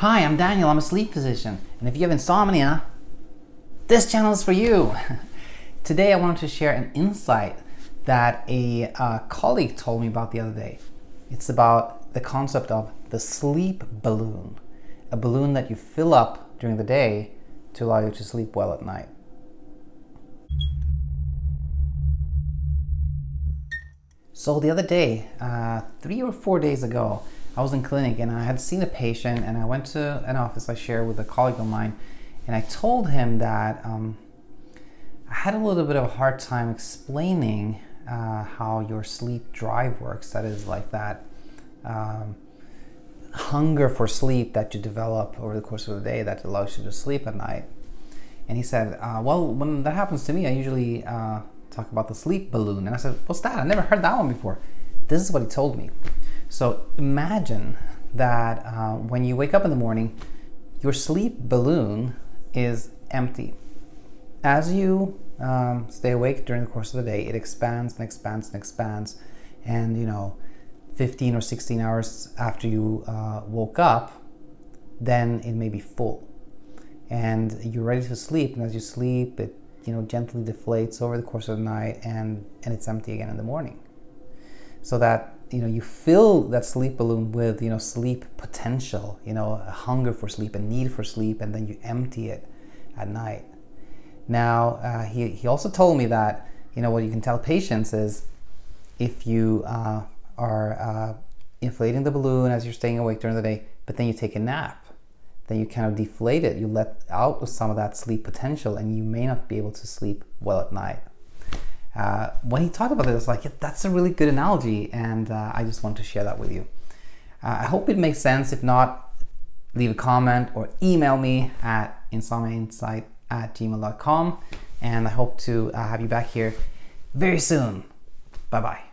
Hi, I'm Daniel. I'm a sleep physician. And if you have insomnia, this channel is for you. Today, I wanted to share an insight that a uh, colleague told me about the other day. It's about the concept of the sleep balloon, a balloon that you fill up during the day to allow you to sleep well at night. So, the other day, uh, three or four days ago, I was in clinic and I had seen a patient and I went to an office I share with a colleague of mine and I told him that um, I had a little bit of a hard time explaining uh, how your sleep drive works. That is like that um, hunger for sleep that you develop over the course of the day that allows you to sleep at night. And he said, uh, well, when that happens to me, I usually uh, talk about the sleep balloon. And I said, what's that? I never heard that one before. This is what he told me. So imagine that uh, when you wake up in the morning, your sleep balloon is empty. As you um, stay awake during the course of the day, it expands and expands and expands. And you know, 15 or 16 hours after you uh, woke up, then it may be full. And you're ready to sleep. And as you sleep, it you know gently deflates over the course of the night and, and it's empty again in the morning. So that you know you fill that sleep balloon with you know sleep potential you know a hunger for sleep a need for sleep and then you empty it at night. Now uh, he, he also told me that you know what you can tell patients is if you uh, are uh, inflating the balloon as you're staying awake during the day but then you take a nap then you kind of deflate it. You let out some of that sleep potential and you may not be able to sleep well at night uh, when he talked about it, I was like, yeah, that's a really good analogy, and uh, I just want to share that with you. Uh, I hope it makes sense. If not, leave a comment or email me at insomniainsight at gmail.com, and I hope to uh, have you back here very soon. Bye bye.